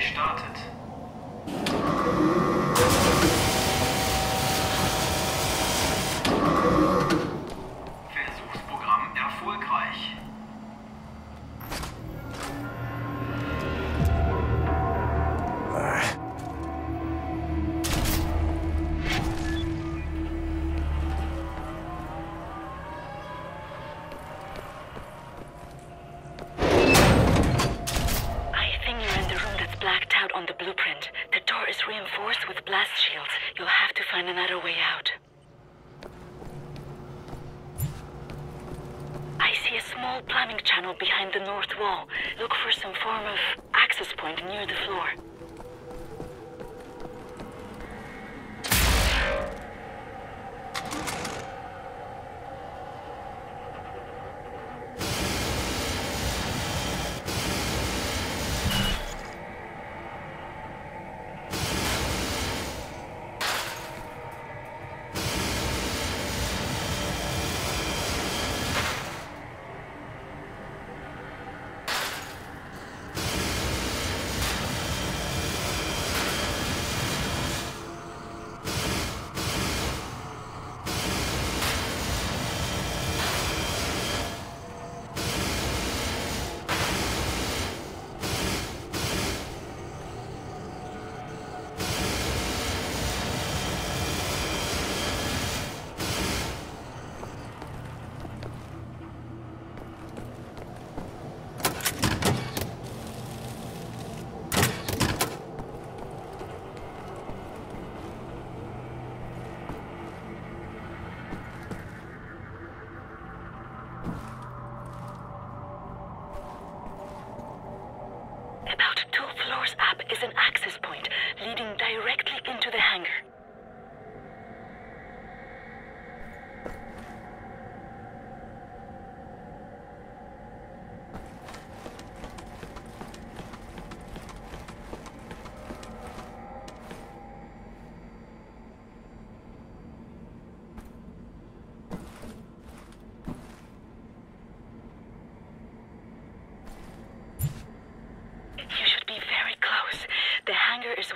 gestartet.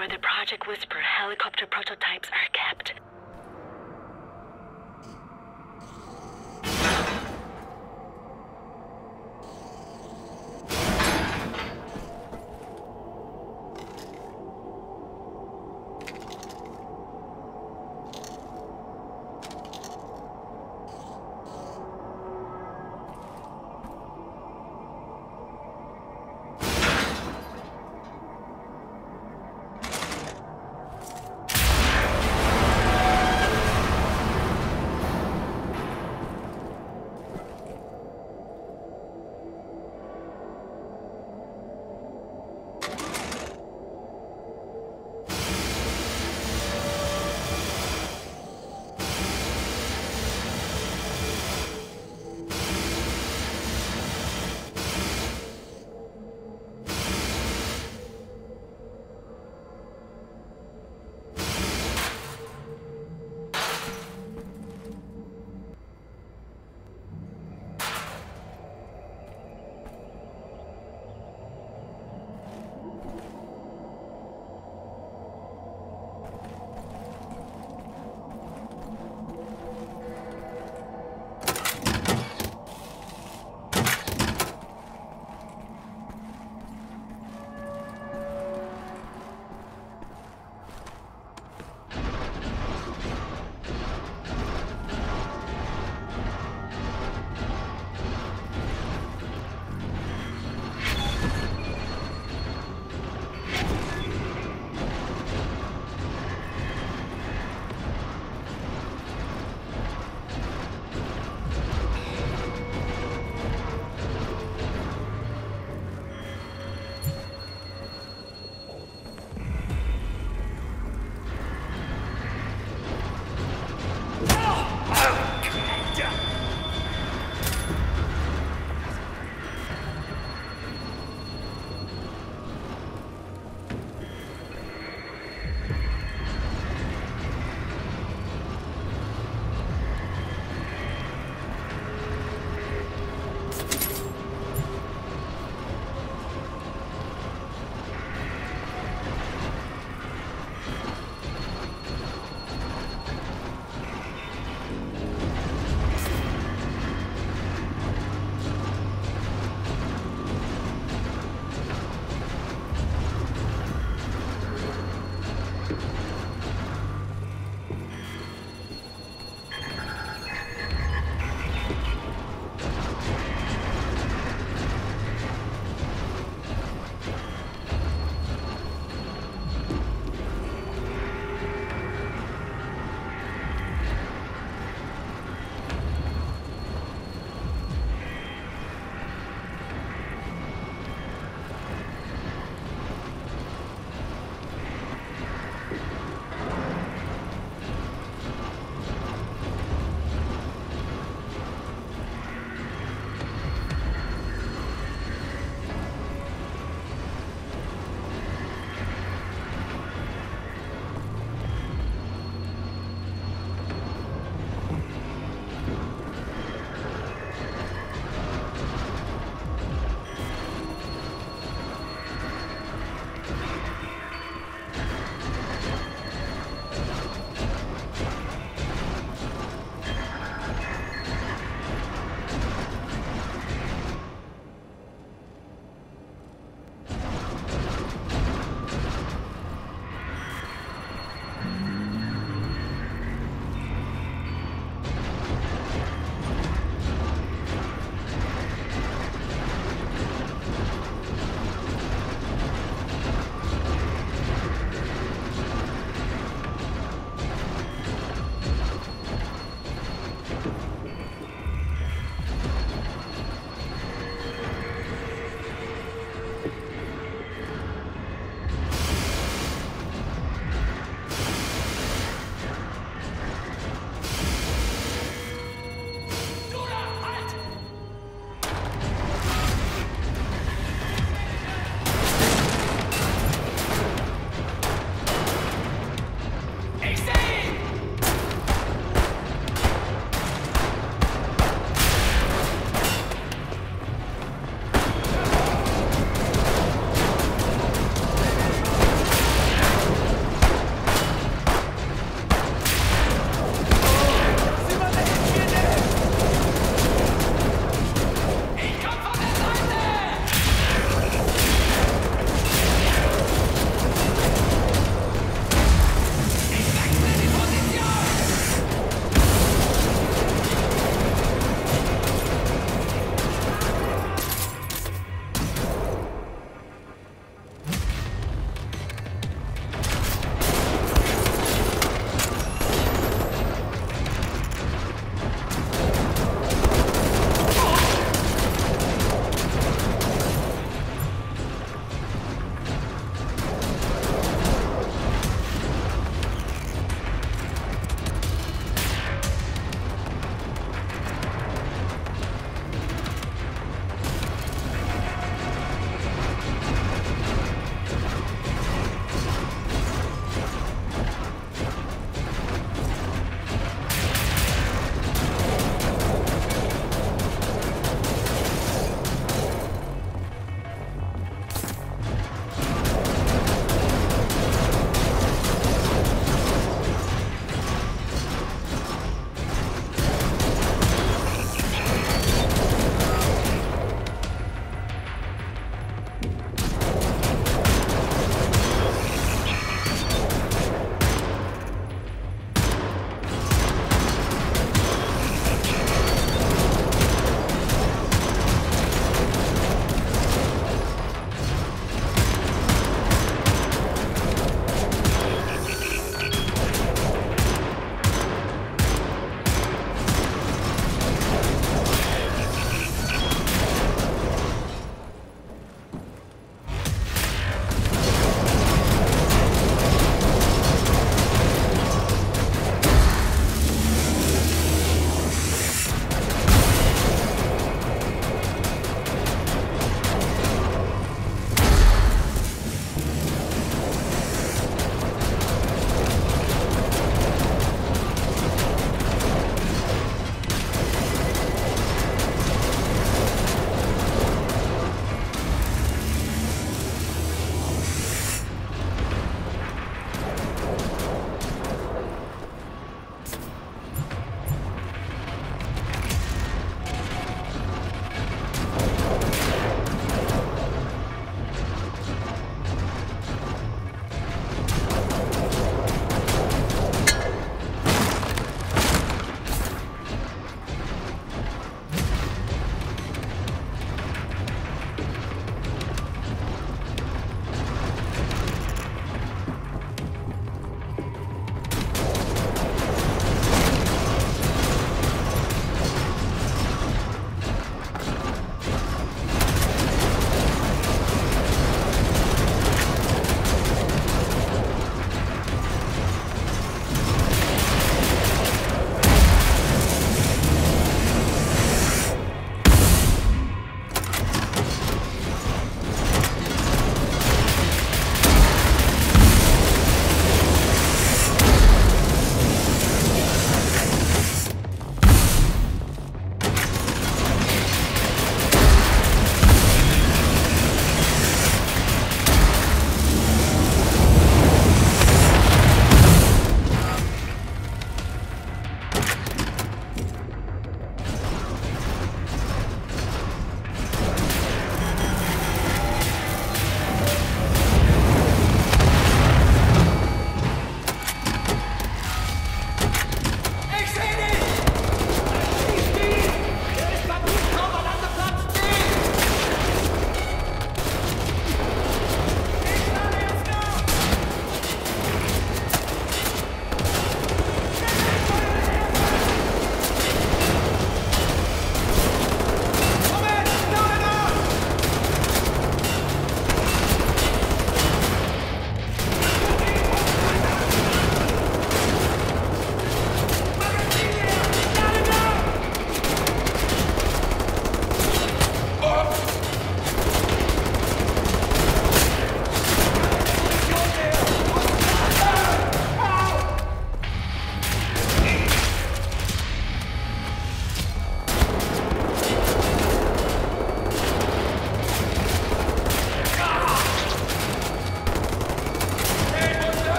Where the Project Whisper helicopter prototypes are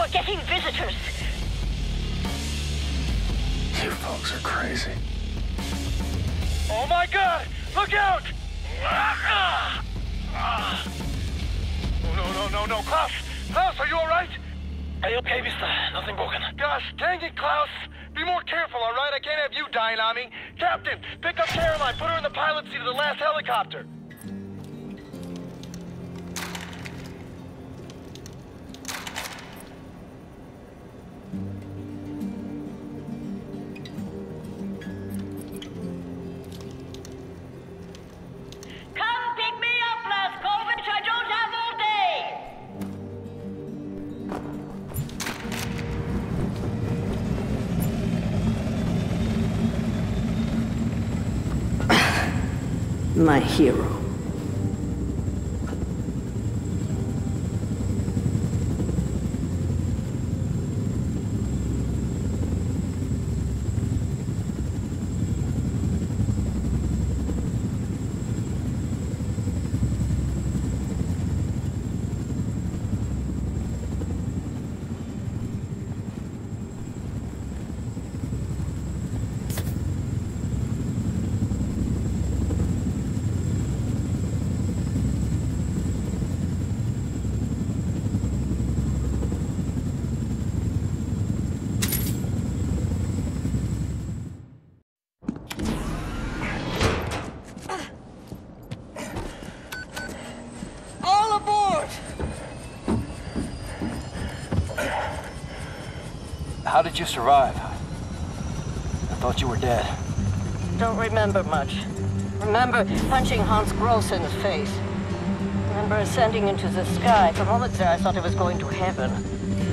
you're getting visitors. You folks are crazy. Oh my god! Look out! Oh, no, no, no, no. Klaus! Klaus, are you alright? Are you okay, mister. Nothing broken. Gosh, dang it, Klaus! Be more careful, alright? I can't have you dying on me. Captain, pick up Caroline. Put her in the pilot seat of the last helicopter. How did you survive? I thought you were dead. Don't remember much. Remember punching Hans Grosse in the face. Remember ascending into the sky. For moments there, I thought I was going to heaven.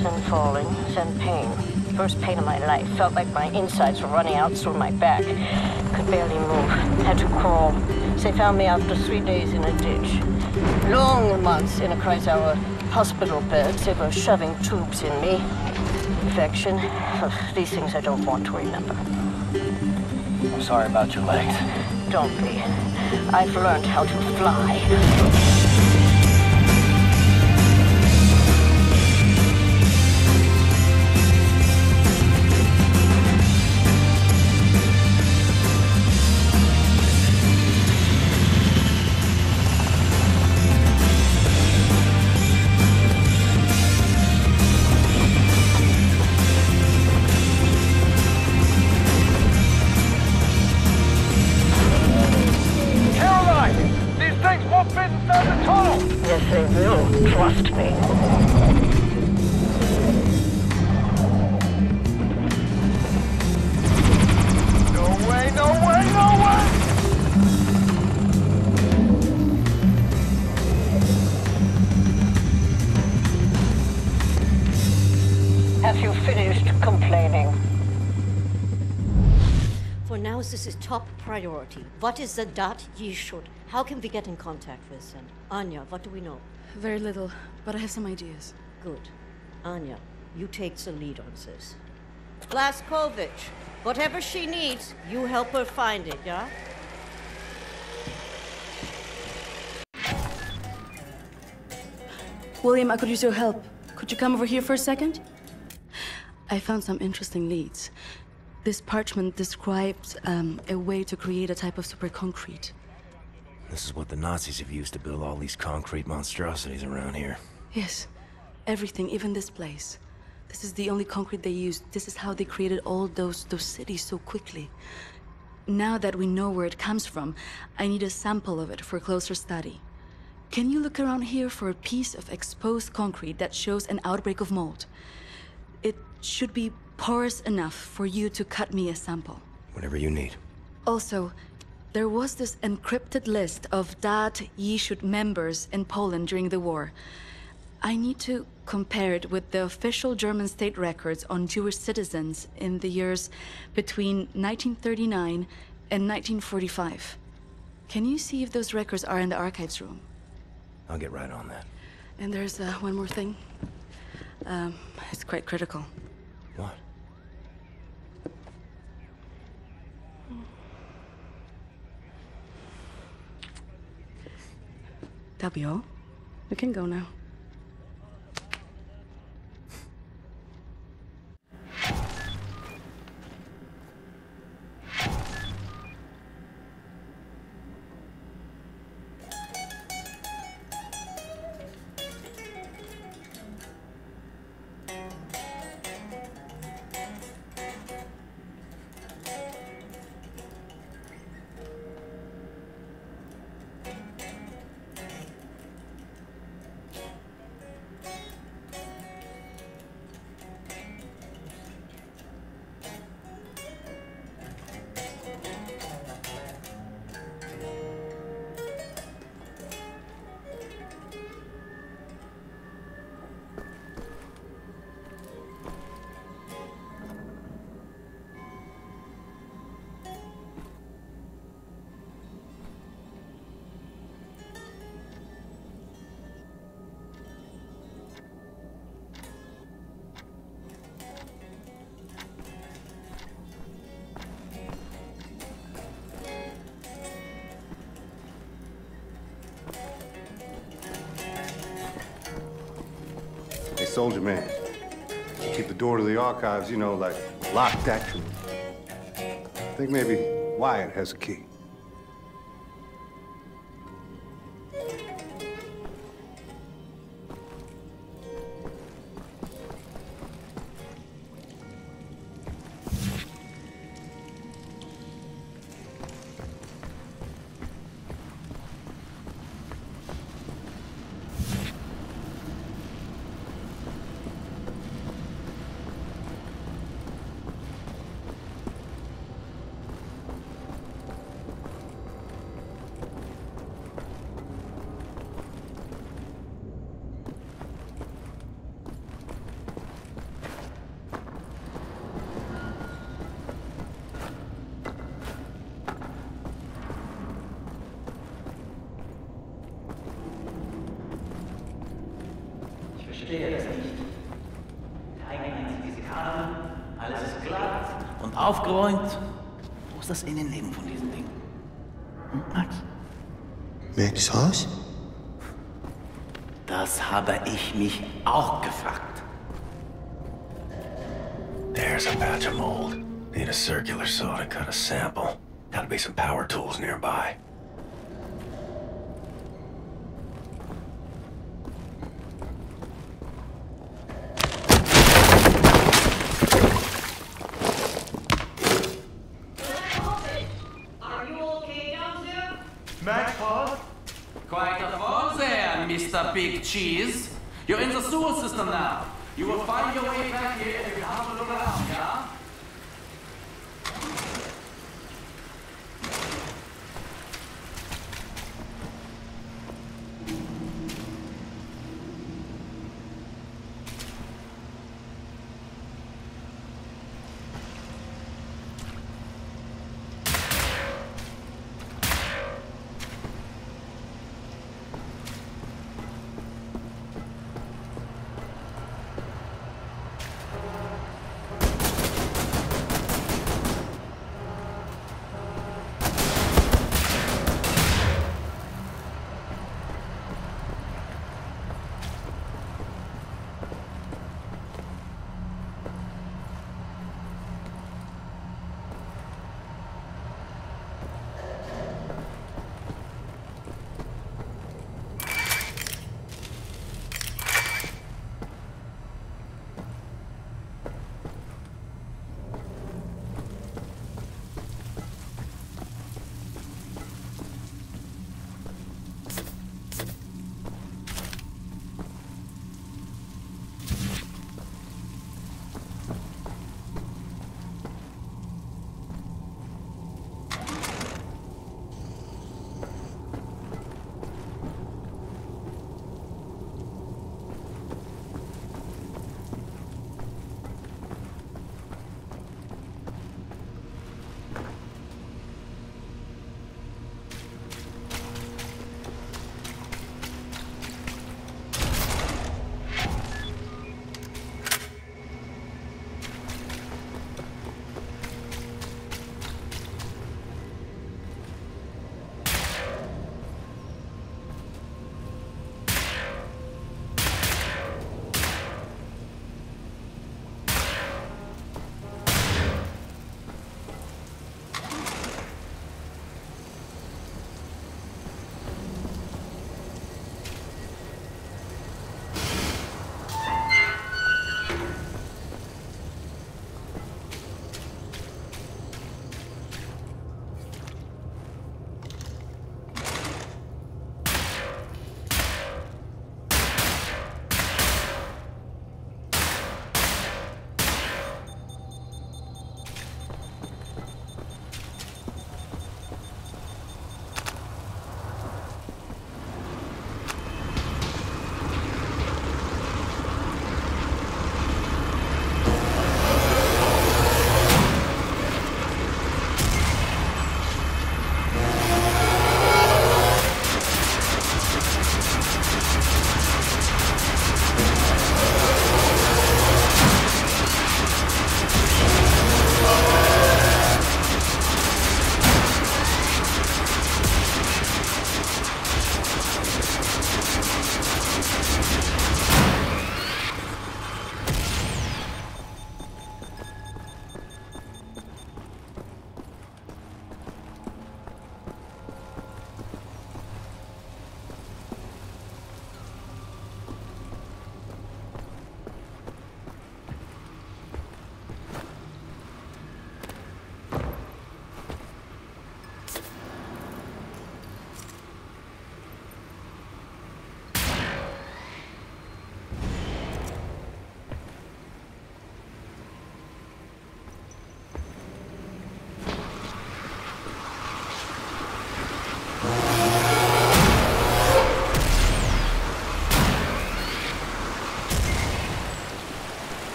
Then falling, then pain. First pain of my life. Felt like my insides were running out through my back. Could barely move. Had to crawl. They found me after three days in a ditch. Long months in a Kreisauer hospital bed. They were shoving tubes in me. Infection. These things I don't want to remember. I'm sorry about your legs. Don't be. I've learned how to fly. Priority. What is the dot ye should? How can we get in contact with them? Anya, what do we know? Very little, but I have some ideas. Good. Anya, you take the lead on this. Blazkowicz, whatever she needs, you help her find it, yeah? William, I could use your help. Could you come over here for a second? I found some interesting leads. This parchment describes um, a way to create a type of super concrete. This is what the Nazis have used to build all these concrete monstrosities around here. Yes, everything, even this place. This is the only concrete they used. This is how they created all those those cities so quickly. Now that we know where it comes from, I need a sample of it for closer study. Can you look around here for a piece of exposed concrete that shows an outbreak of mold? It should be porous enough for you to cut me a sample. Whatever you need. Also, there was this encrypted list of Da'at Yichud members in Poland during the war. I need to compare it with the official German state records on Jewish citizens in the years between 1939 and 1945. Can you see if those records are in the archives room? I'll get right on that. And there's uh, one more thing. Um, it's quite critical. That'll be all. We can go now. Soldier man. Keep the door to the archives, you know, like locked actually. I think maybe Wyatt has a key. Aufgeräumt. Wo ist das Innenleben von diesem Ding? Hm, Max? Max Haus? Das habe ich mich auch gefragt. There's a batch of mold. Need a circular saw to cut a sample. Gotta be some power tools nearby. Cheese. You're in the sewer system now.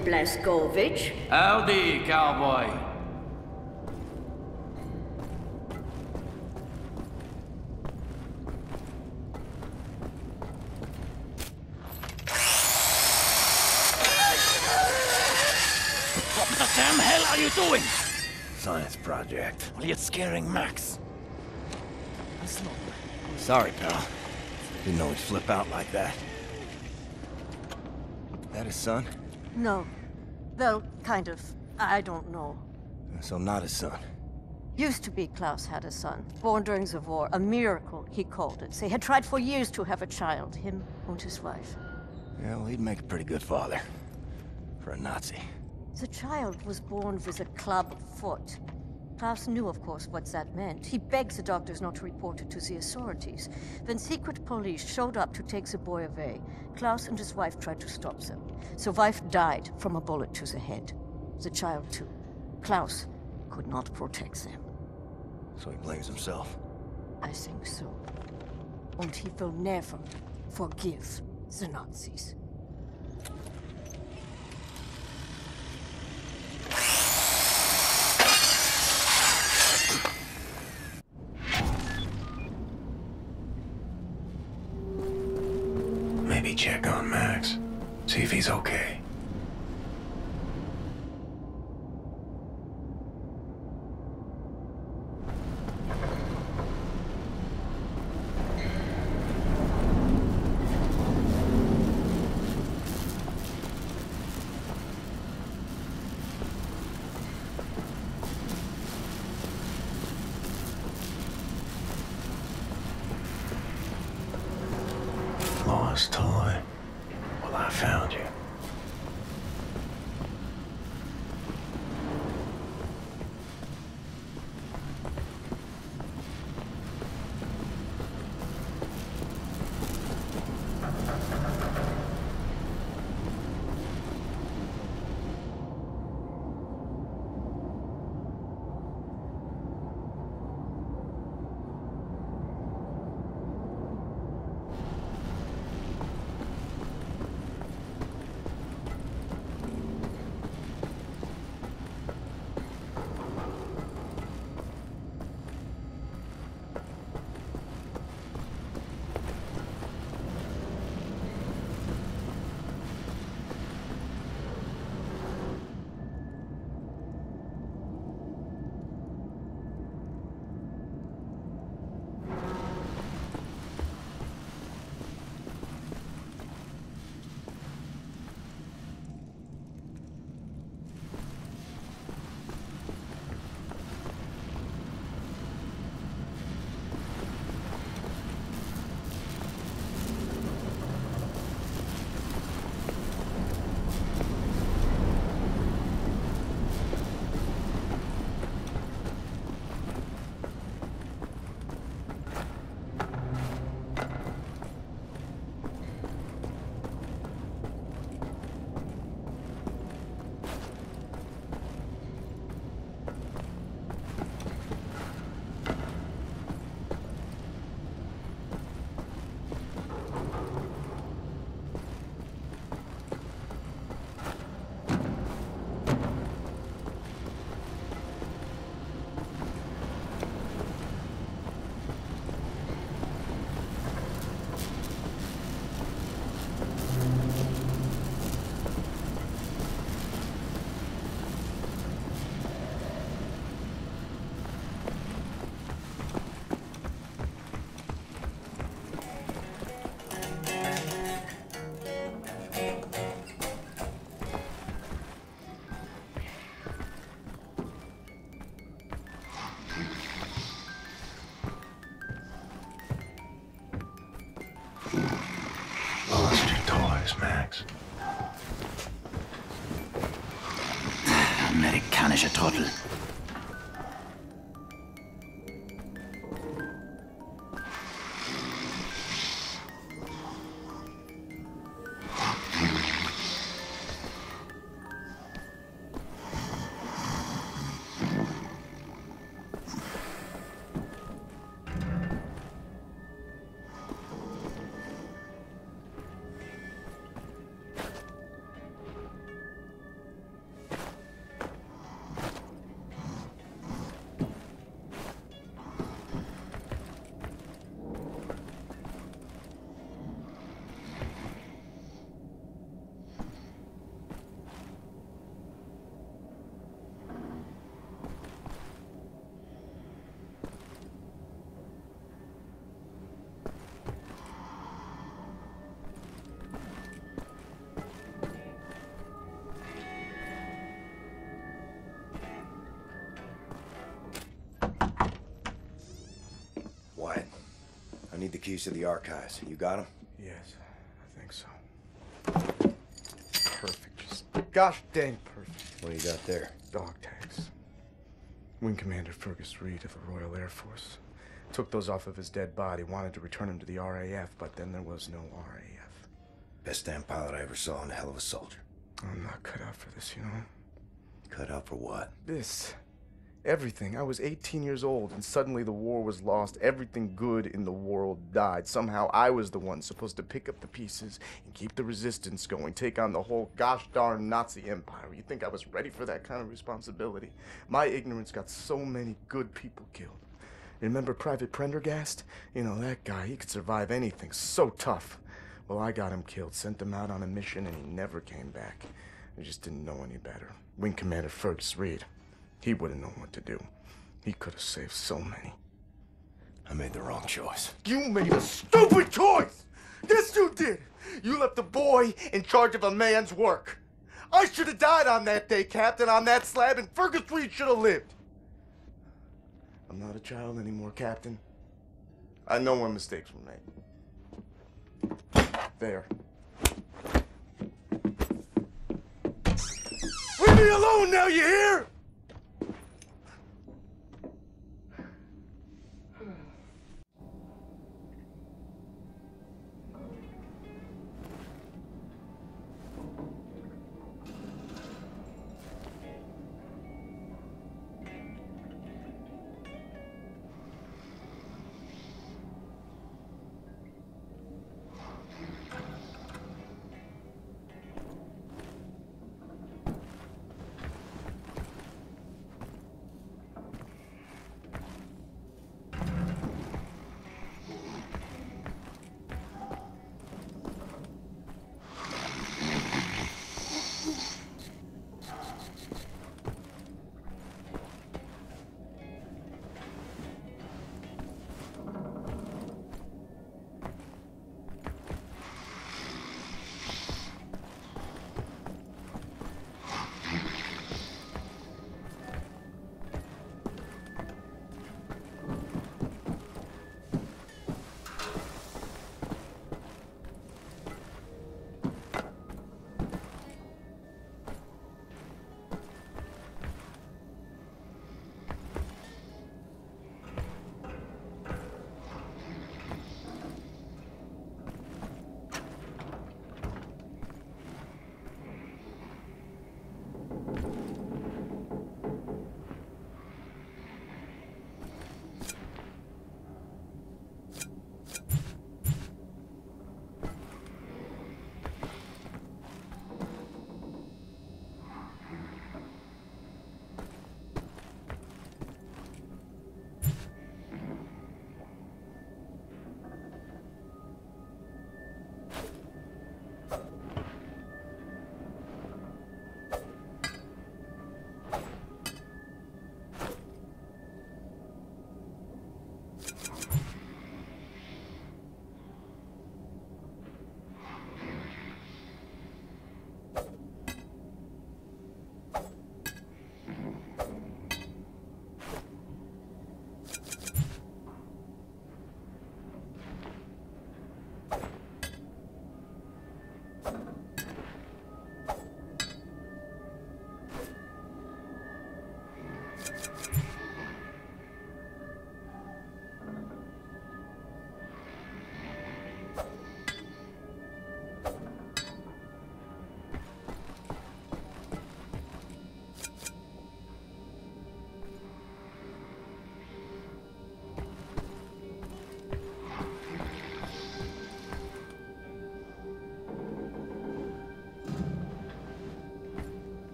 Captain Blazkowicz. Howdy, cowboy. What the damn hell are you doing? Science project. Well, you're scaring Max. Sorry, pal. Didn't know he'd flip out like that. That his son? No. Well, kind of. I don't know. So not his son. Used to be Klaus had a son, born during the war. A miracle, he called it. They had tried for years to have a child, him and his wife. Yeah, well, he'd make a pretty good father. For a Nazi. The child was born with a club foot. Klaus knew, of course, what that meant. He begged the doctors not to report it to the authorities. When secret police showed up to take the boy away, Klaus and his wife tried to stop them. The wife died from a bullet to the head. The child, too. Klaus could not protect them. So he blames himself. I think so. And he will never forgive the Nazis. If he's okay. Amerikanische need the keys to the archives. You got them? Yes, I think so. Perfect. Just gosh dang perfect. What do you got there? Dog tags. Wing Commander Fergus Reed of the Royal Air Force. Took those off of his dead body, wanted to return him to the RAF, but then there was no RAF. Best damn pilot I ever saw and a hell of a soldier. I'm not cut out for this, you know? Cut out for what? This. Everything. I was 18 years old, and suddenly the war was lost. Everything good in the world died. Somehow I was the one supposed to pick up the pieces and keep the resistance going, take on the whole gosh darn Nazi empire. You think I was ready for that kind of responsibility? My ignorance got so many good people killed. Remember Private Prendergast? You know, that guy, he could survive anything. So tough. Well, I got him killed, sent him out on a mission, and he never came back. I just didn't know any better. Wing Commander Fergus Reed. He would have known what to do. He could have saved so many. I made the wrong choice. You made a stupid choice! Yes, you did! You left a boy in charge of a man's work. I should have died on that day, Captain, on that slab, and Fergus Reed should have lived. I'm not a child anymore, Captain. I know when mistakes were made. There. Leave me alone now, you hear?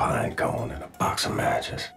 Pine cone and a box of matches.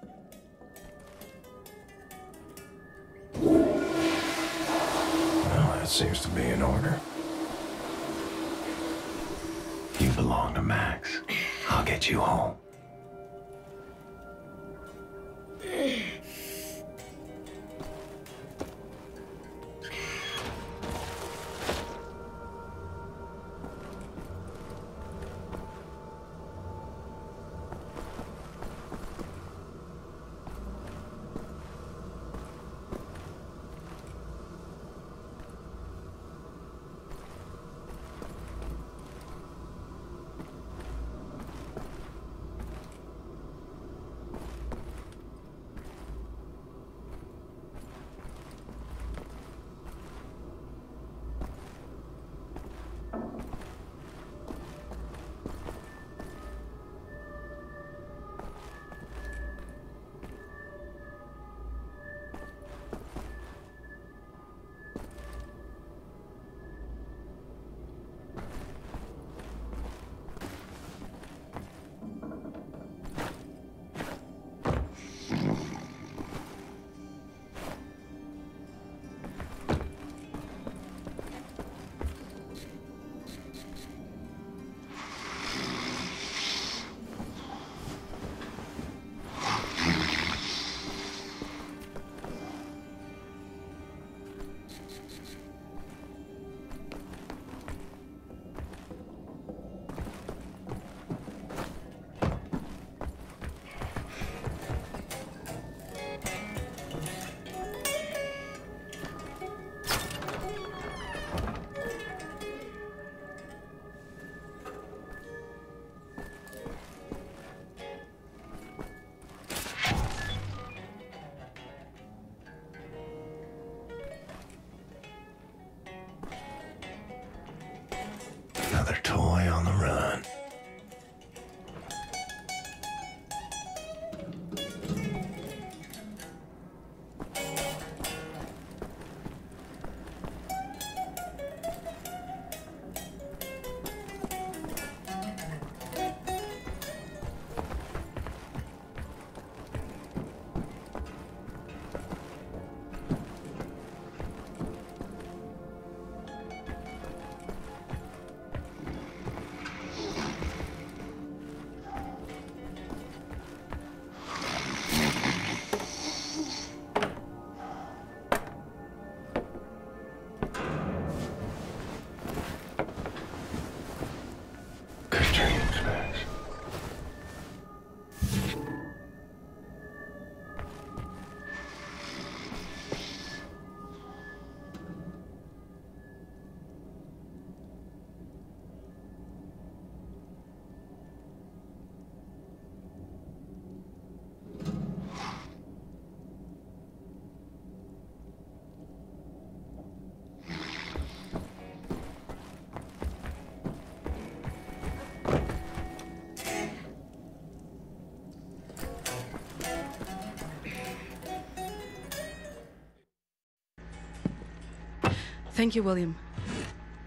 Thank you, William.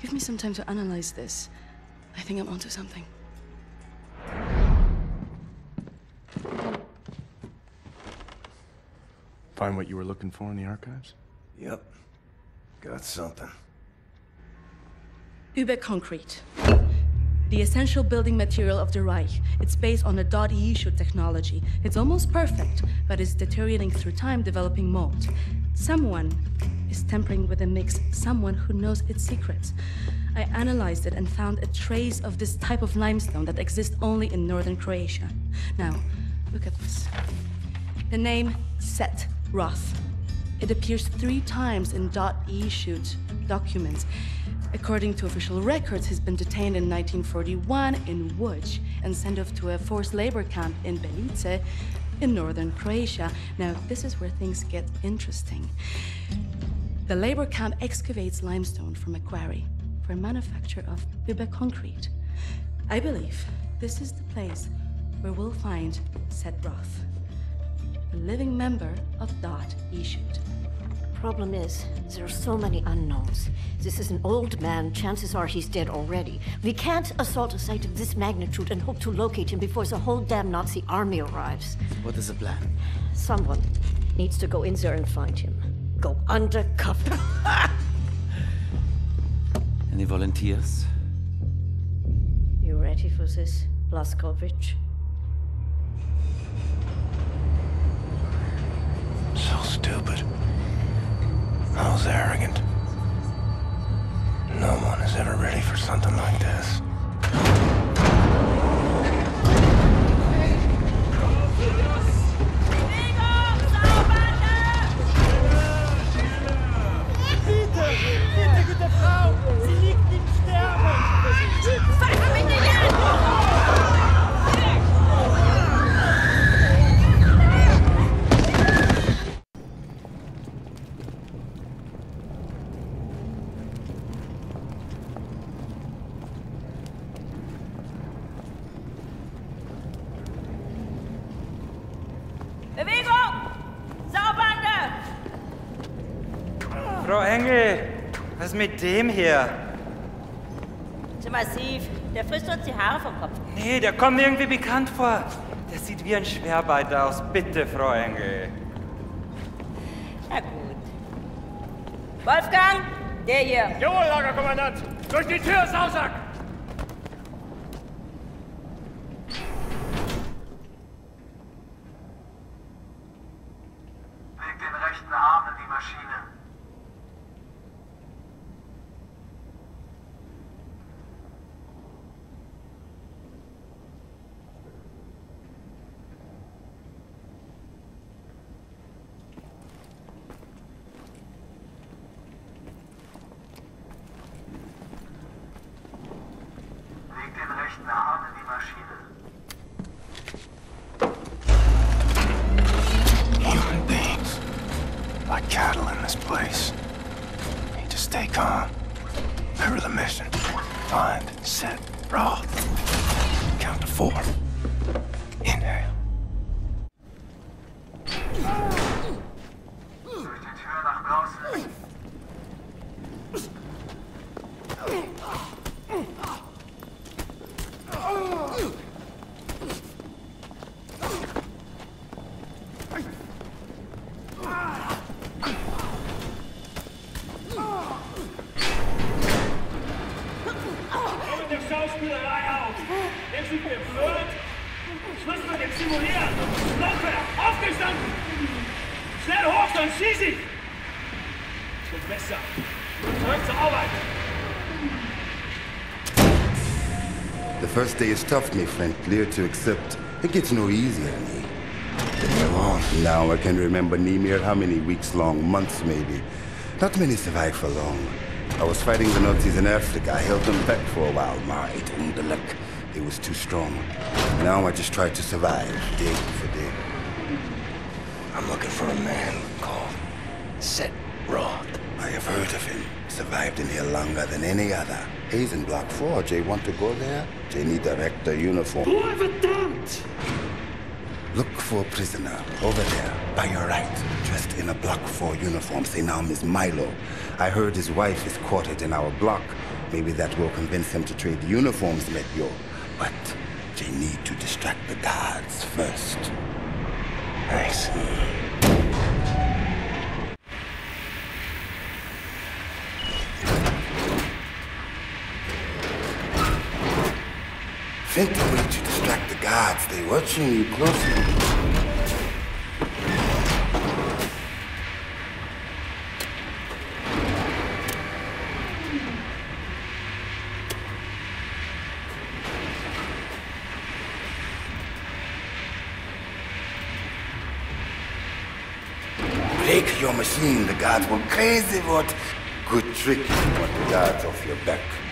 Give me some time to analyze this. I think I'm onto something. Find what you were looking for in the archives? Yep. Got something. Uber concrete. The essential building material of the Reich. It's based on a .E shoot technology. It's almost perfect, but it's deteriorating through time, developing mold. Someone is tampering with the mix, someone who knows its secrets. I analyzed it and found a trace of this type of limestone that exists only in northern Croatia. Now, look at this. The name Set Roth. It appears three times in .E shoot documents. According to official records, he's been detained in 1941 in Łódź and sent off to a forced labor camp in Belica in northern Croatia. Now, this is where things get interesting. The labor camp excavates limestone from a quarry for manufacture of Uber concrete. I believe this is the place where we'll find Set Roth, a living member of Da'at Yichud. Problem is, there are so many unknowns. This is an old man. Chances are he's dead already. We can't assault a site of this magnitude and hope to locate him before the whole damn Nazi army arrives. What is the plan? Someone needs to go in there and find him. Undercover. Any volunteers? You ready for this, Blazkowicz? Mit dem hier? Zu massiv. Der frisst uns die Haare vom Kopf. Nee, der kommt mir irgendwie bekannt vor. Der sieht wie ein Schwerbeiter aus. Bitte, Frau Engel. Na gut. Wolfgang, der hier. Jawohl, Lagerkommandant! Durch die Tür, Sausack! First day is tough, my friend. Clear to accept. It gets no easier, me. Now I can remember Nemir how many weeks long, months maybe. Not many survive for long. I was fighting the Nazis in Africa. I held them back for a while, my luck. It was too strong. Now I just try to survive, day for day. I'm looking for a man called Set Roth. I have heard of him. Survived in here longer than any other. He's in Block 4. Jay want to go there? Jay need director uniform. verdammt! Look for a prisoner over there, by your right, dressed in a Block 4 uniform. Say now, Miss Milo. I heard his wife is quartered in our block. Maybe that will convince him to trade uniforms, let yo. But they need to distract the guards first. Nice. Think the way to distract the guards. They're watching you closely. Break your machine. The guards will crazy. What? Good trick. You want the guards off your back.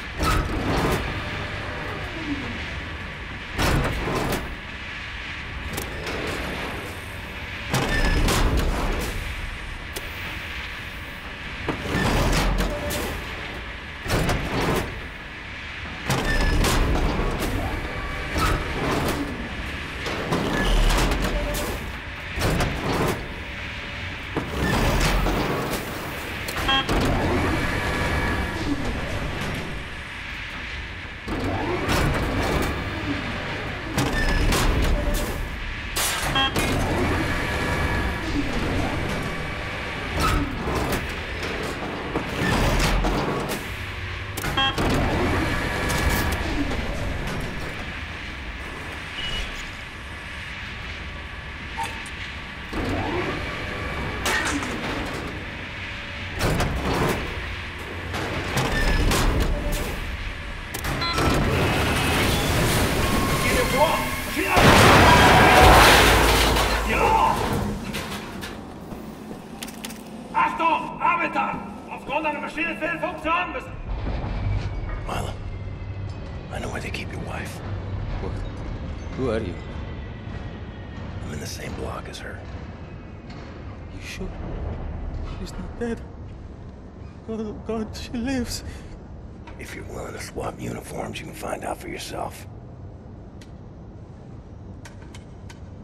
Uniforms, you can find out for yourself.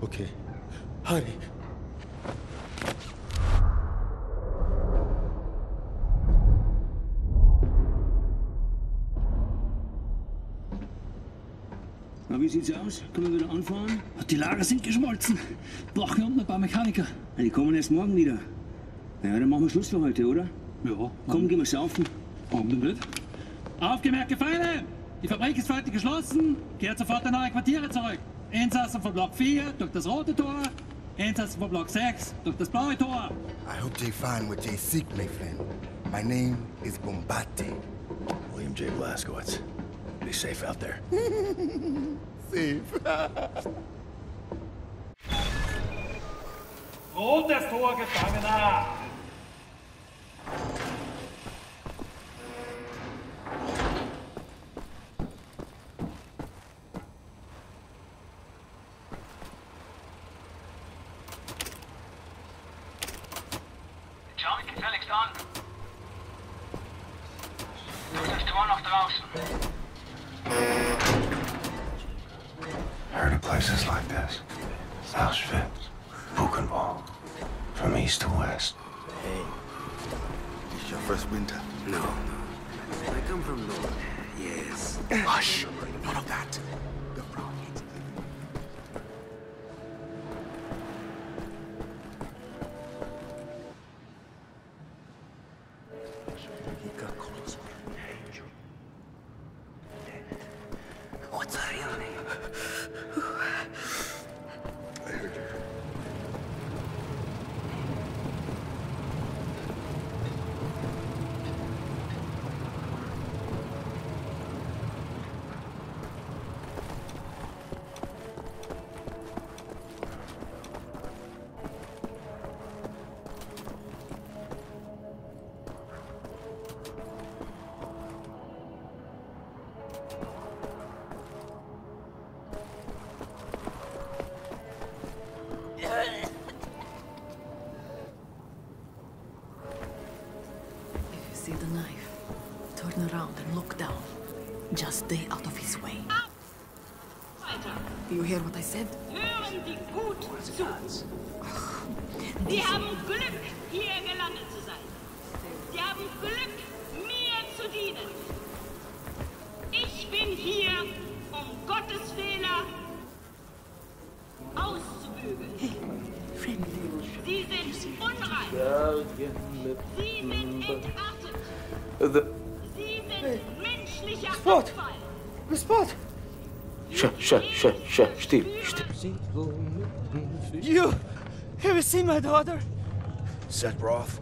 Okay. Hurry. Na, wie sieht's aus? Können wir wieder anfahren? Die Lager sind geschmolzen. Brauchen unten ein paar Mechaniker. Ja, die kommen erst morgen wieder. Ja, dann machen wir Schluss für heute, oder? Ja. Komm, gehen wir saufen. Warum denn nicht? Aufgemerkte Feinde! Die Fabrik ist für heute geschlossen. Kehrt sofort in eure Quartiere zurück. Insassen von Block 4 durch das rote Tor. Insassen von Block 6 durch das blaue Tor. I hope they find what they seek, my friend. My name is Bombate. William J. Blaskowitz. Be safe out there. Safe. Rotes Tor, Gefangener! Das Tor nach draußen. Heard of places like this. Auschwitz, Buchenwald. From east to west. Hey, it's your first winter. No, no. I come from north. Yes. Hush! None of that. Sh, sh, still, still. You! Have you seen my daughter? Set Roth.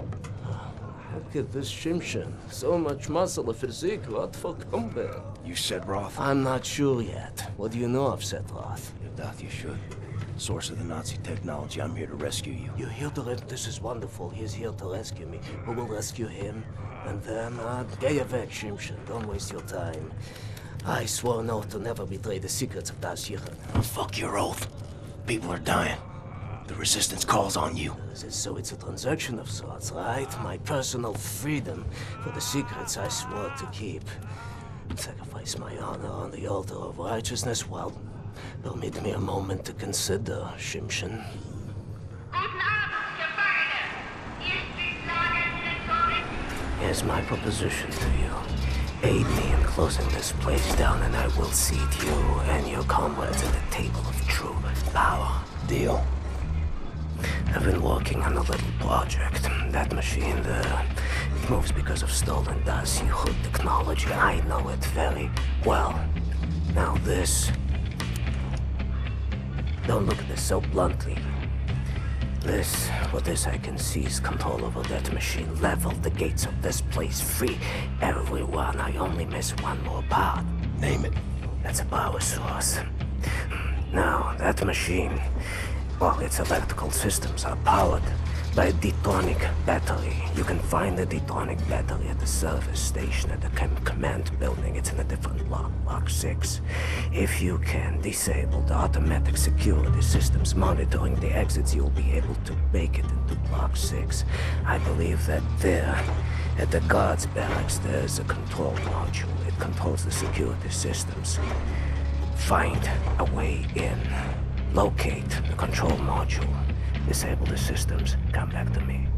Look at this Shimshin. So much muscle, a physique. What for combat? You said Roth? I'm not sure yet. What do you know of Set Roth? You doubt you should. Source of the Nazi technology. I'm here to rescue you. You're here to res- This is wonderful. He's here to rescue me. We will rescue him. And then, uh, get weg, Shimshin. Don't waste your time. I swore an oath to never betray the secrets of Da'at Yichud. Fuck your oath. People are dying. The resistance calls on you. So it's a transaction of sorts, right? My personal freedom for the secrets I swore to keep. Sacrifice my honor on the altar of righteousness? Well, permit me a moment to consider, Shimshin. Here's my proposition to you. Aid me in closing this place down, and I will seat you and your comrades at the table of true power. Deal. I've been working on a little project. That machine there, it moves because of stolen Das Hood technology. I know it very well. Now this... Don't look at this so bluntly. This, for this I can seize control over that machine, level the gates of this place, free everyone. I only miss one more part. Name it. That's a power source. Now, that machine, well, its electrical systems are powered by Detonic battery. You can find the Detonic battery at the service station at the com- command building. It's in a different block, Block 6. If you can disable the automatic security systems monitoring the exits, you'll be able to make it into Block 6. I believe that there, at the guards barracks, there's a control module. It controls the security systems. Find a way in. Locate the control module. Disable the systems. Come back to me.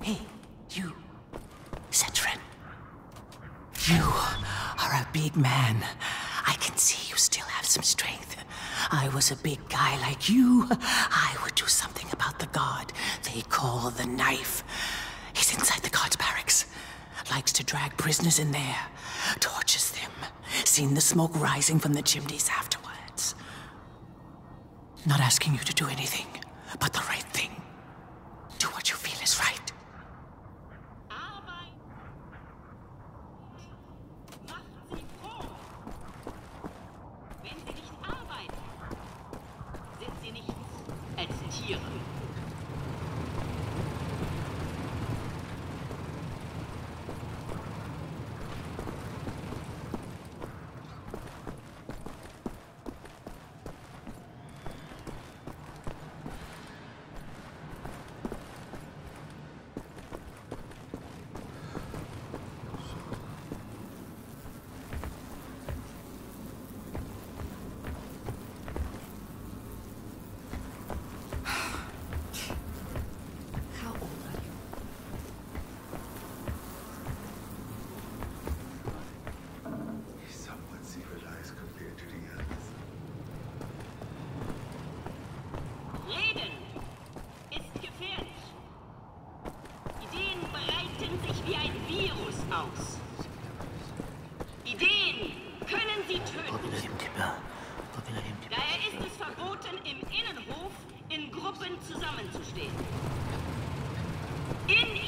Hey, you, Cetrin. You are a big man. I can see you still have some strength. I was a big guy like you. I would do something about the guard they call the knife. He's inside the guard's barracks. Likes to drag prisoners in there. Tortures them. Seen the smoke rising from the chimneys afterwards. Not asking you to do anything,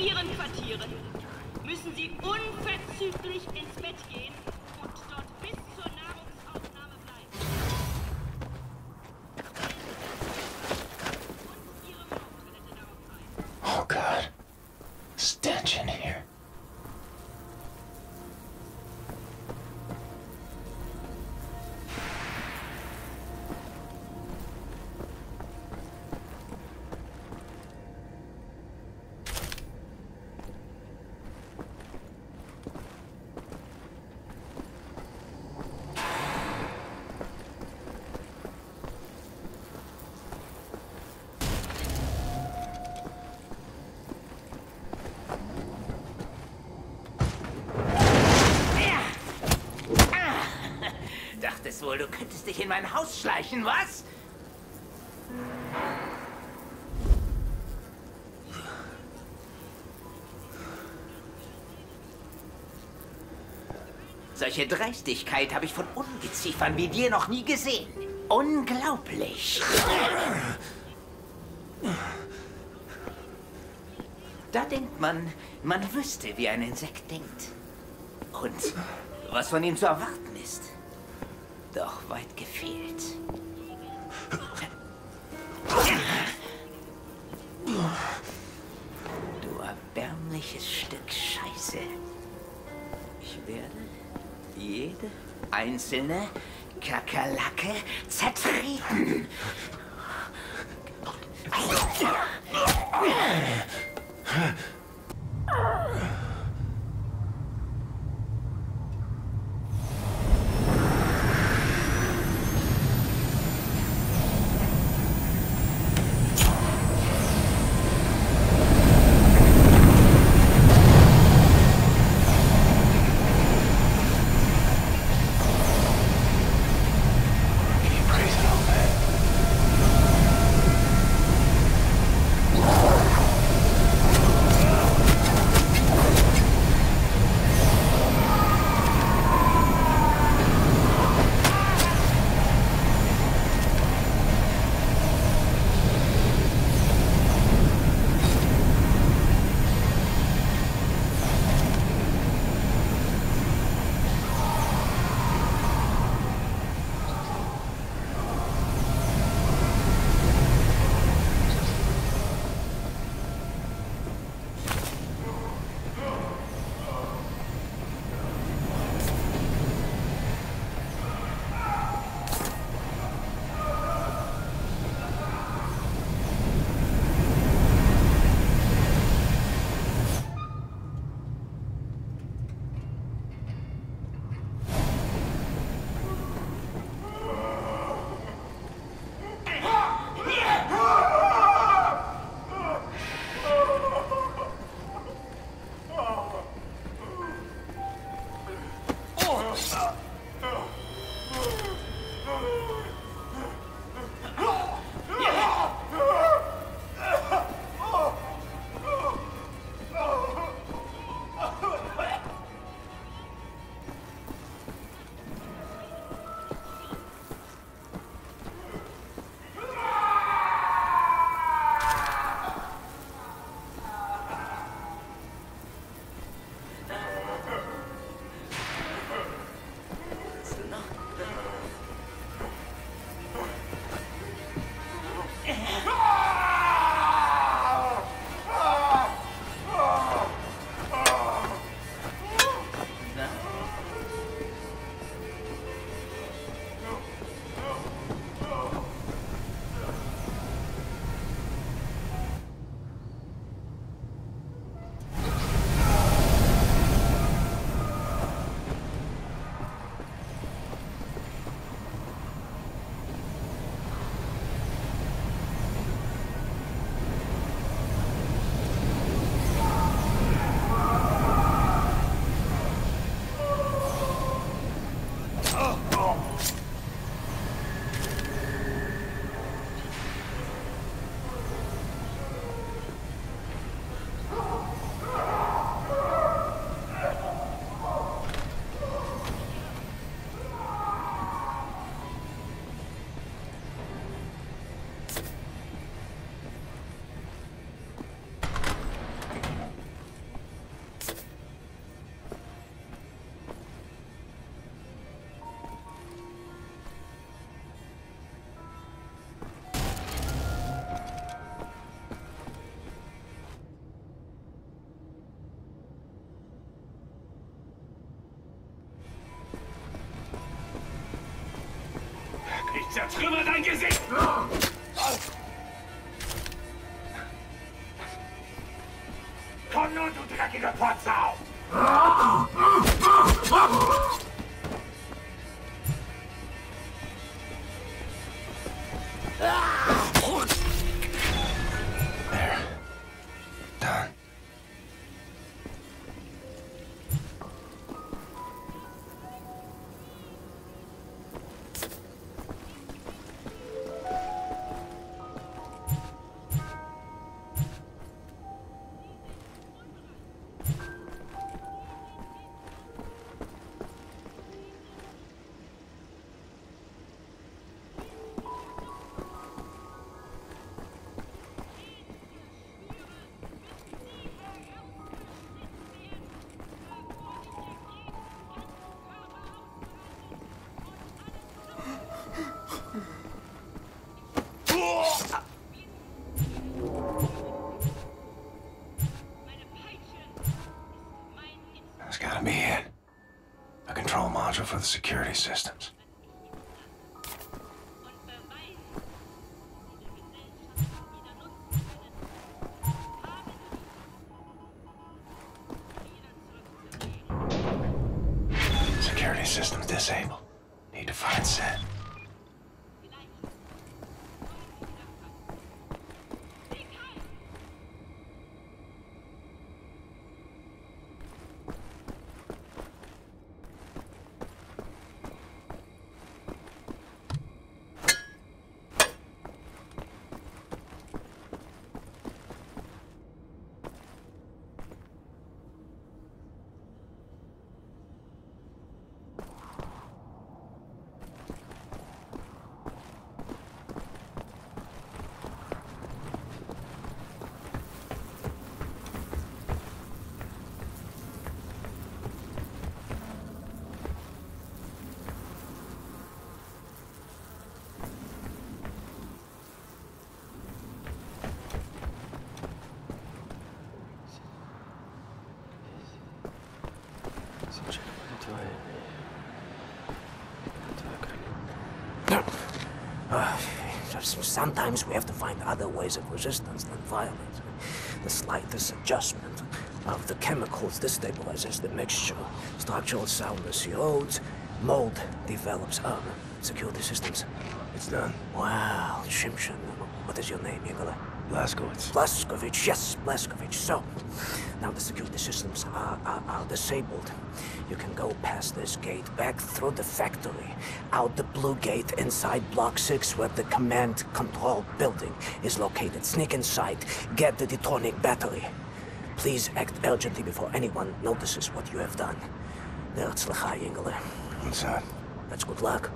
Ihren Quartieren. Müssen sie unverzüglich ins Bett gehen könntest dich in mein Haus schleichen, was? Solche Dreistigkeit habe ich von Ungeziefern wie dir noch nie gesehen. Unglaublich. Da denkt man, man wüsste, wie ein Insekt denkt. Und was von ihm zu erwarten einzelne Kakerlake zertreten. Ich zertrümmer dein Gesicht! That's gotta be it. A control module for the security systems. Security systems disabled. Need to find Seth. Sometimes we have to find other ways of resistance than violence. The slightest adjustment of the chemicals destabilizes the mixture. Structural soundness erodes, mold develops. Um, security systems. It's done. Wow, Shimshin. What is your name, Igor? Blazkowicz. Blazkowicz, yes, Blazkowicz. So, now the security systems are, are, are disabled. You can go past this gate, back through the factory, out the blue gate inside Block 6 where the command control building is located. Sneak inside, get the detonic battery. Please act urgently before anyone notices what you have done. Nerzlachai, Ingele. Inside. That's good luck.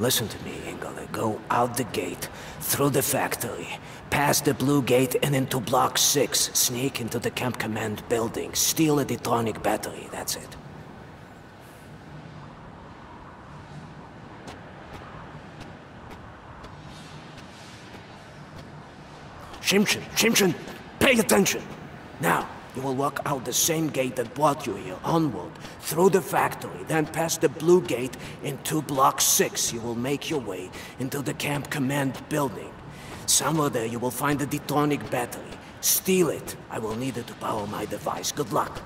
Listen to me, Ingele. Go out the gate, through the factory, past the blue gate and into Block 6. Sneak into the Camp Command building. Steal a detonic battery. That's it. Shimshin, Shimshin, pay attention. Now, you will walk out the same gate that brought you here, onward, through the factory, then past the blue gate into Block 6. You will make your way into the Camp Command building. Somewhere there you will find the detonic battery. Steal it. I will need it to power my device. Good luck.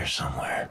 Here somewhere.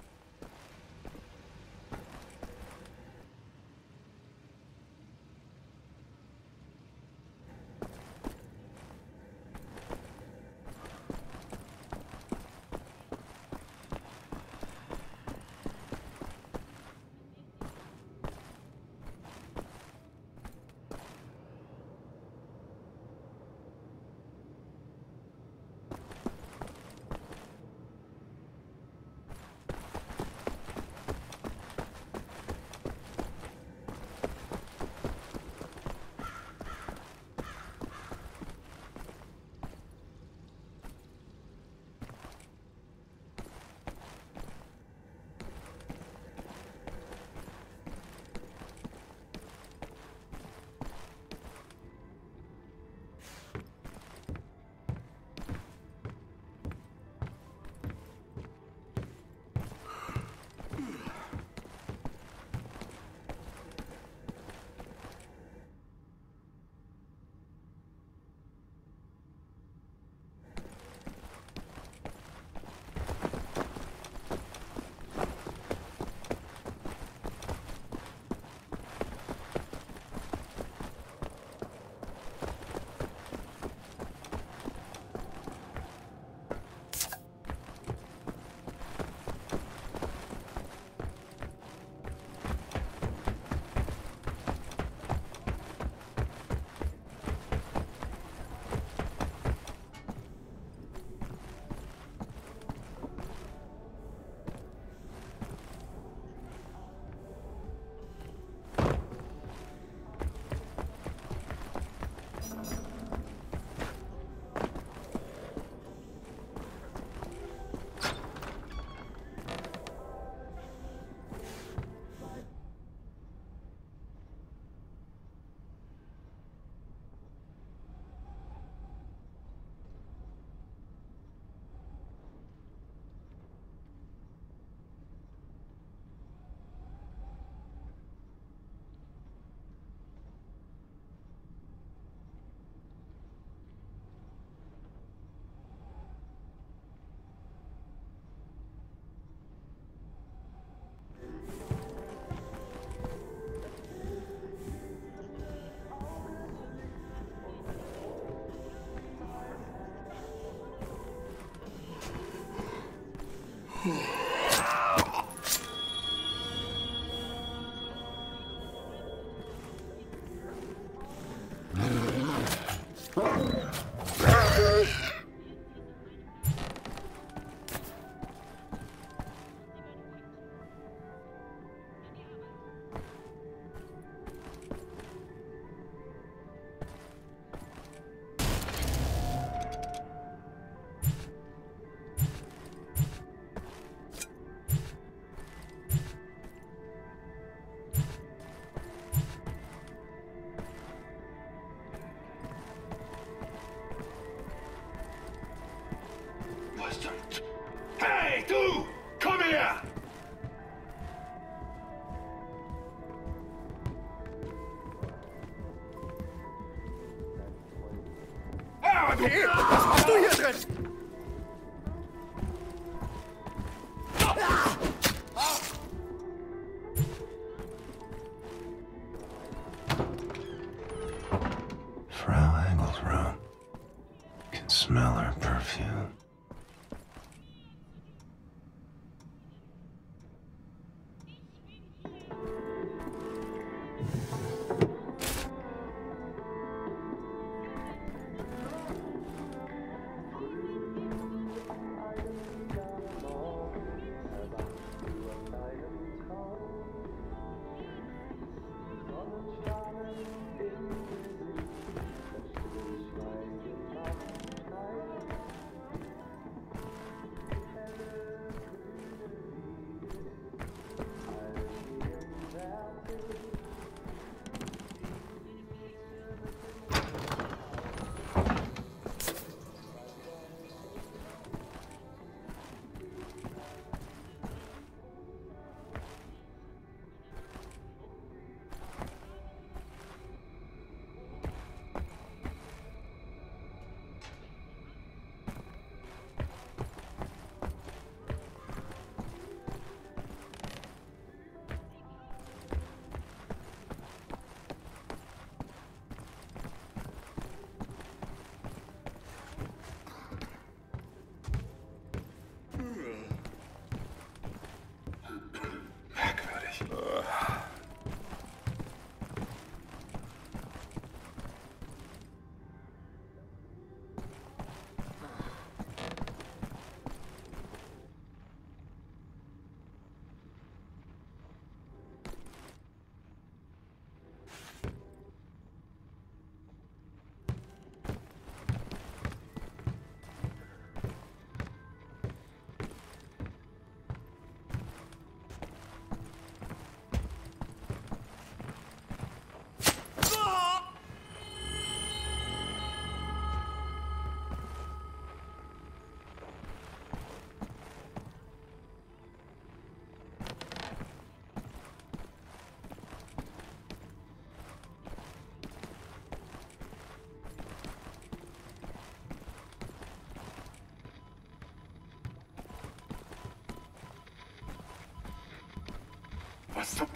Was.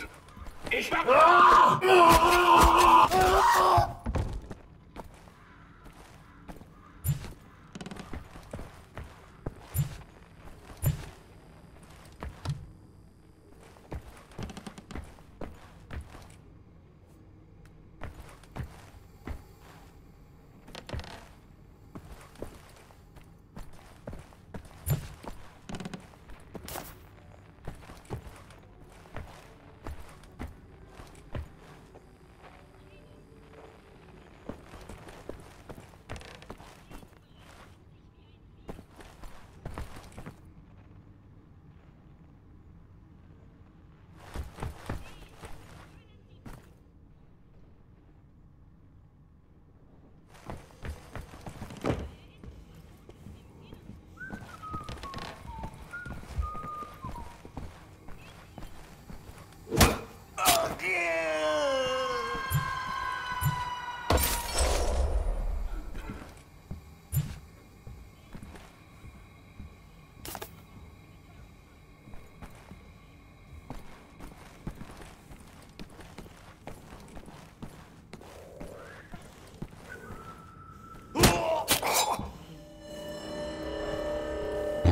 Ich mach... Ah! Ah! Ah!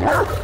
Look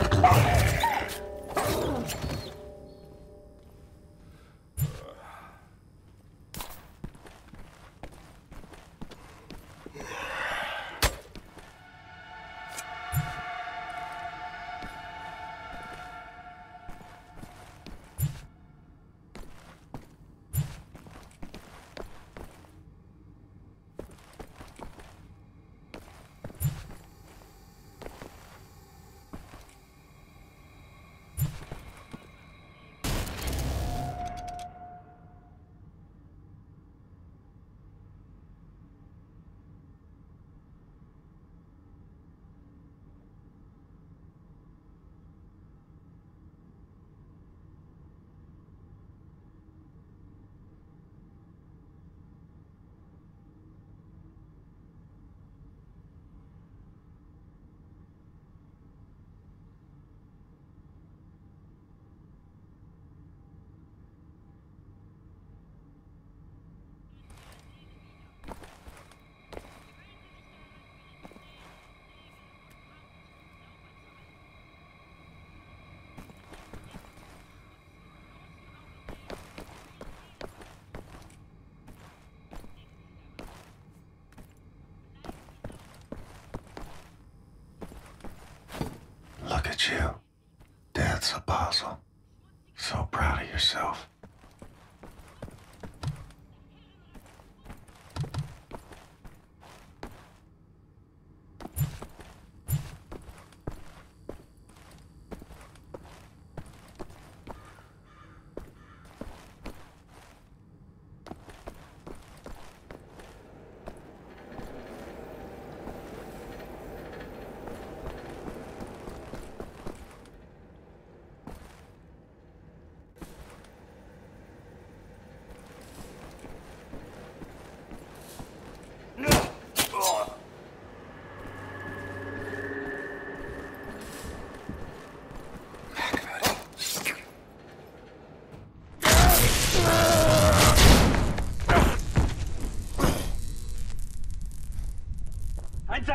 at you.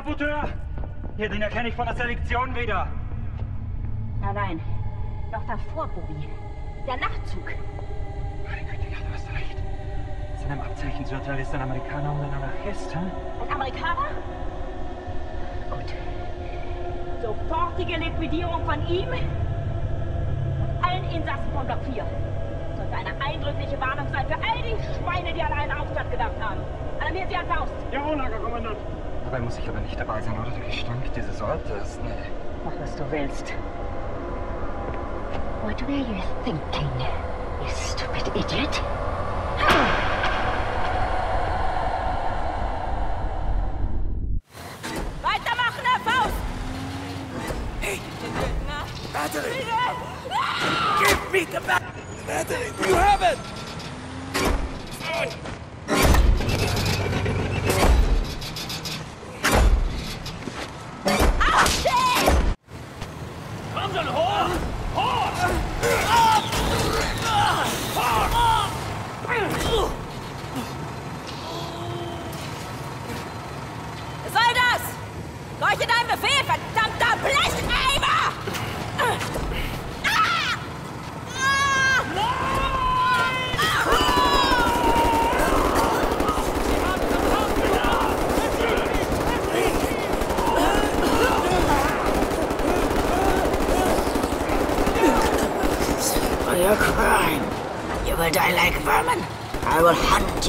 Saboteur! Hier, den erkenne ich von der Selektion wieder. Nein, nein. Noch davor, Bobby. Der Nachtzug. Meine Güte, ja, du hast recht. Seinem Abzeichensurteil ist ein Amerikaner und ein Anarchist, hä? Ein Amerikaner? Gut. Sofortige Liquidierung von ihm und allen Insassen von Block 4. Sollte eine eindrückliche Warnung sein für all die Schweine, die an einen Aufstand gedacht haben. Alarmiert sie an Faust. Jawohl, Lagerkommandant. Dabei muss ich aber nicht dabei sein, oder? Der Gestank dieses Ortes. Nee. Mach, was du willst. What were you thinking, you stupid idiot?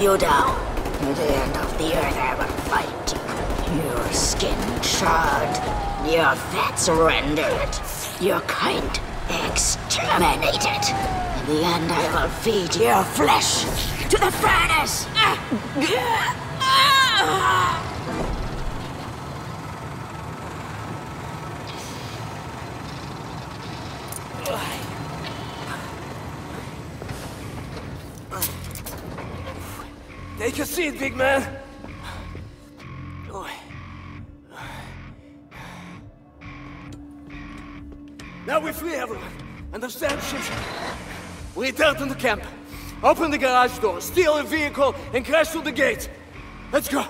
You down. To the end of the earth, I will fight you. Your skin charred, your fats rendered, your kind exterminated. In the end, I will feed your flesh camp. Open the garage door, steal a vehicle, and crash through the gate. Let's go.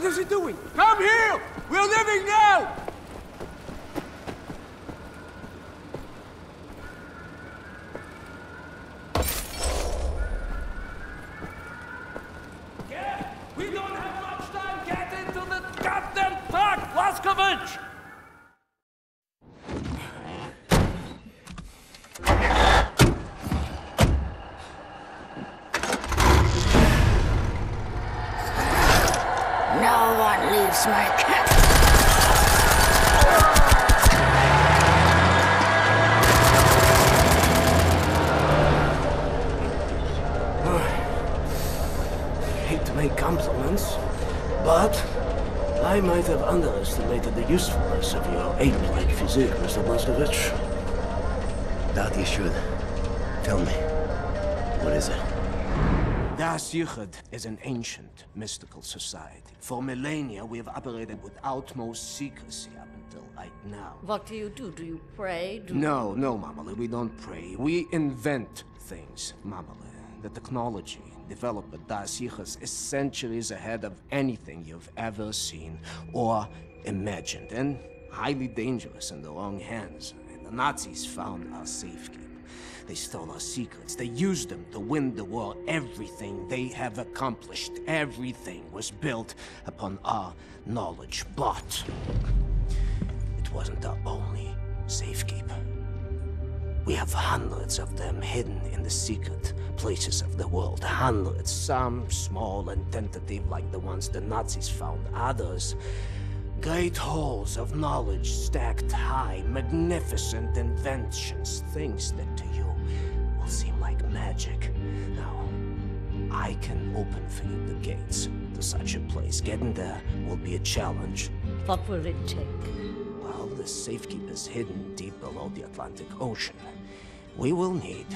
What is he doing? Come here! We're leaving now! Underestimated the usefulness of your ape-like physique, Mr. Blazkowicz. That you should. Tell me. What is it? Da'at Yichud is an ancient, mystical society. For millennia, we have operated with utmost secrecy up until right now. What do you do? Do you pray? Do No, no, Mamale, we don't pray. We invent things, Mamale. The technology Da'at Yichud is centuries ahead of anything you've ever seen or imagined, and highly dangerous in the wrong hands. And the Nazis found our safekeeping. They stole our secrets. They used them to win the war. Everything they have accomplished, everything was built upon our knowledge. But it wasn't our only safekeeper. We have hundreds of them hidden in the secret places of the world. Hundreds, some small and tentative, like the ones the Nazis found. Others, great halls of knowledge stacked high, magnificent inventions, things that to you will seem like magic. Now, I can open for you the gates to such a place. Getting there will be a challenge. What will it take? Well, the safekeep is hidden deep below the Atlantic Ocean. We will need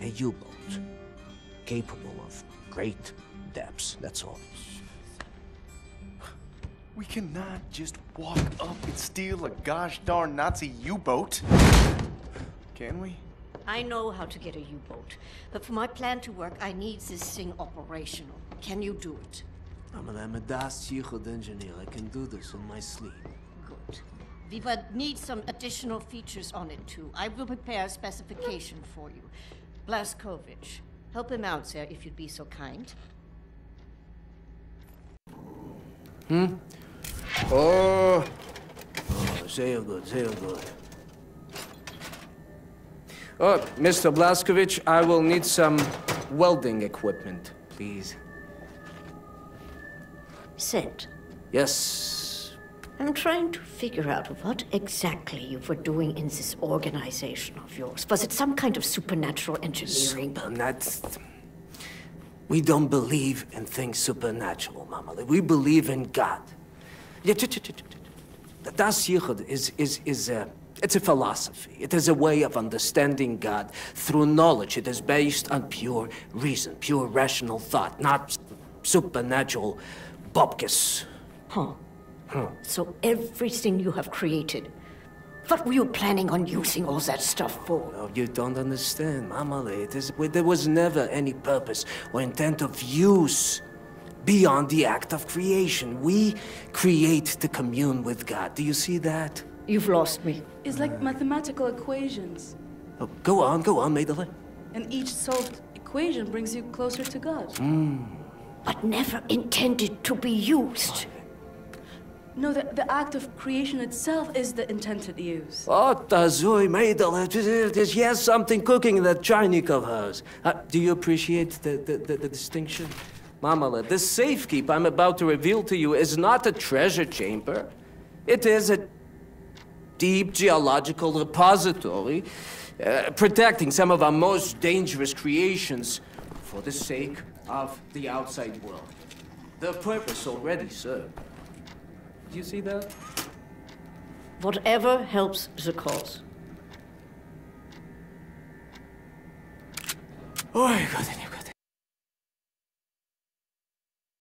a U-boat capable of great depths, that's all. We cannot just walk up and steal a gosh darn Nazi U-boat. Can we? I know how to get a U-boat, but for my plan to work, I need this thing operational. Can you do it? I'm an Amadas Yichud engineer. I can do this in my sleep. Good. We will need some additional features on it too. I will prepare a specification for you. Blazkowicz, help him out, sir, if you'd be so kind. Hmm? Oh. Oh, sehr good, sehr good. Oh, Mr. Blazkowicz, I will need some welding equipment, please. Sid, Yes. I'm trying to figure out what exactly you were doing in this organization of yours. Was it some kind of supernatural engineering? Supernat... We don't believe in things supernatural, Mama. We believe in God. Da'at Yichud is, is, is a, it's a philosophy. It is a way of understanding God through knowledge. It is based on pure reason, pure rational thought, not supernatural bupkis. Huh. So everything you have created, what were you planning on using all that stuff for? Oh, you don't understand, Mama. It is, there was never any purpose or intent of use beyond the act of creation. We create to commune with God. Do you see that? You've lost me. It's like mathematical equations. Oh, go on, go on, Madeline. And each solved equation brings you closer to God. Hmm. But never intended to be used. No, the, the act of creation itself is the intended use. Oh, Tazui, Madeline, there's yes something cooking in that Chinik of hers. Uh, do you appreciate the, the, the, the distinction? Mamala, the safekeep I'm about to reveal to you is not a treasure chamber. It is a deep geological repository uh, protecting some of our most dangerous creations for the sake of the outside world. The purpose already served. Do you see that? Whatever helps the cause. Oh Ой, Gott,